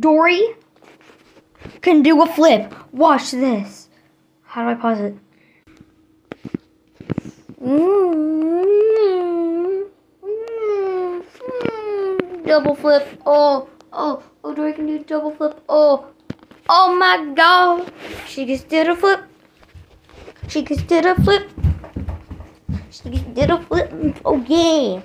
Dory can do a flip. Watch this. How do I pause it? Double flip. Oh, oh, oh, Dory can do double flip. Oh, oh my god. She just did a flip. She just did a flip. She just did a flip. Oh, yeah.